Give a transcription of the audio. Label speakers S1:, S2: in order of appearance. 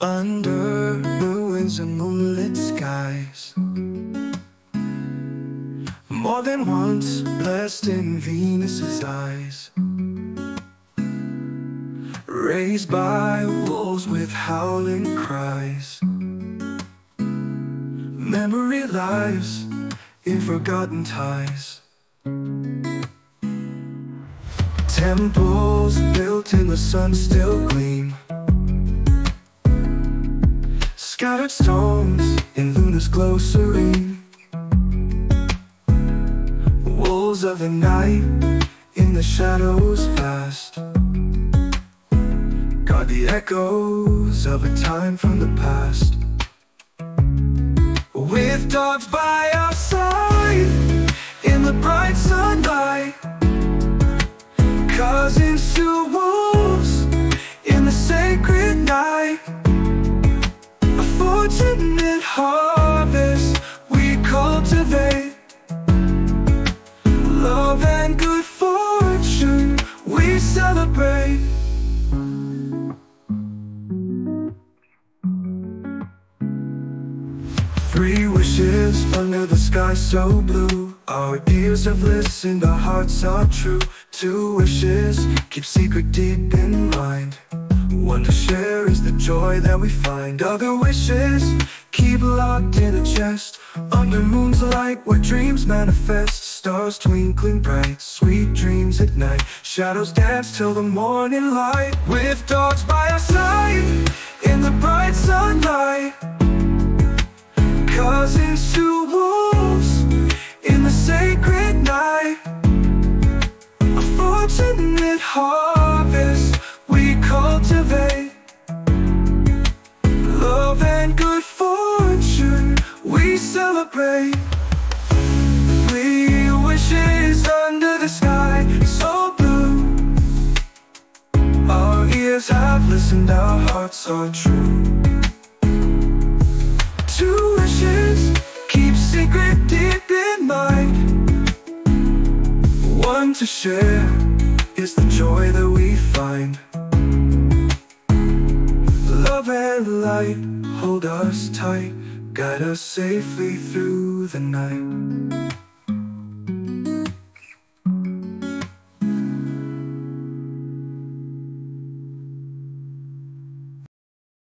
S1: Under ruins and moonlit skies. More than once blessed in Venus's eyes. Raised by wolves with howling cries. Memory lives in forgotten ties. Temples built in the sun still gleam Scattered stones in Luna's glow serene Wolves of the night in the shadows fast Guard the echoes of a time from the past. With dogs by harvest we cultivate. Love and good fortune we celebrate. Three wishes under the sky so blue. Our ears have listened, our hearts are true. Two wishes, keep secret deep in mind. One to share is the joy that we find. Other wishes keep locked in a chest. Under moon's light where dreams manifest. Stars twinkling bright, sweet dreams at night. Shadows dance till the morning light. With dogs by our side in the bright sunlight. Cousins to wolves in the sacred night. A fortunate harvest celebrate. Three wishes under the sky so blue. Our ears have listened, our hearts are true. Two wishes keep secret deep in mind. One to share is the joy that we find. Love and light hold us tight Guide us safely through the night